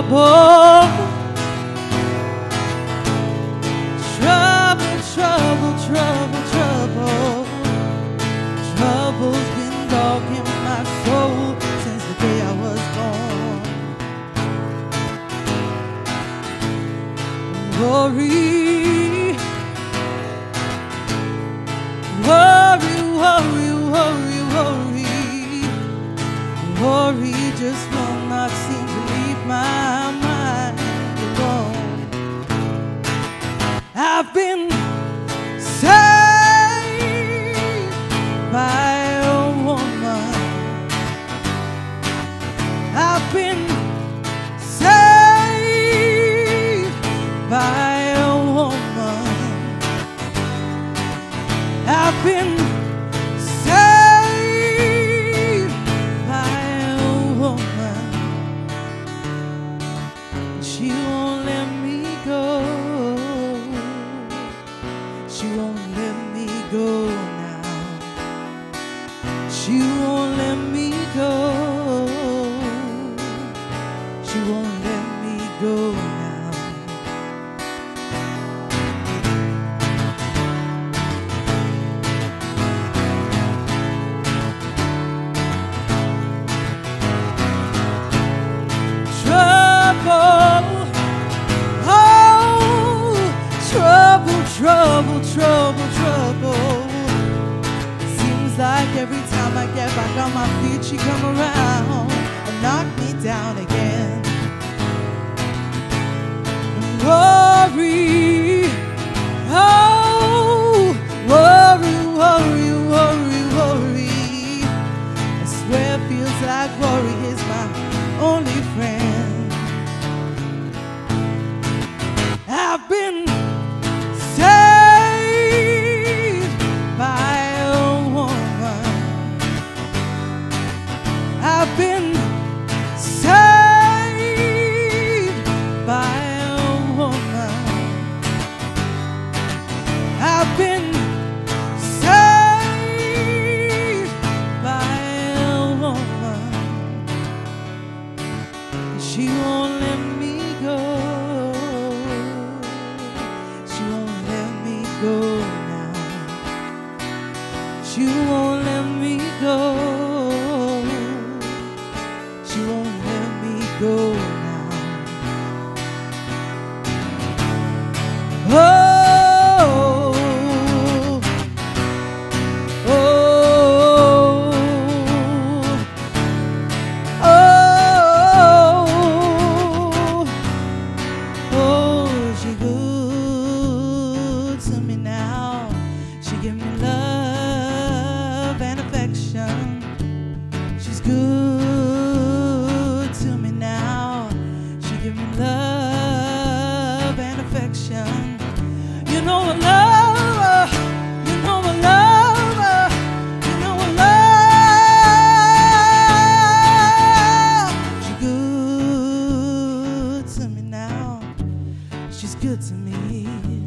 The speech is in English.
trouble. Trouble, trouble, trouble, been dogging my soul since the day I was born. Worry, worry, worry, worry, worry. Worry just I've been saved by a woman. She won't let me go. She won't let me go now. She won't let me go. Trouble, trouble, trouble. Seems like every time I get back on my feet, she come around I've been saved by a woman. She won't let me go. She won't let me go now. She won't let me go. She won't let me go now. Oh, She's good to me now. She give me love and affection. You know I love. You know. You know I love. She good to me now. She's good to me.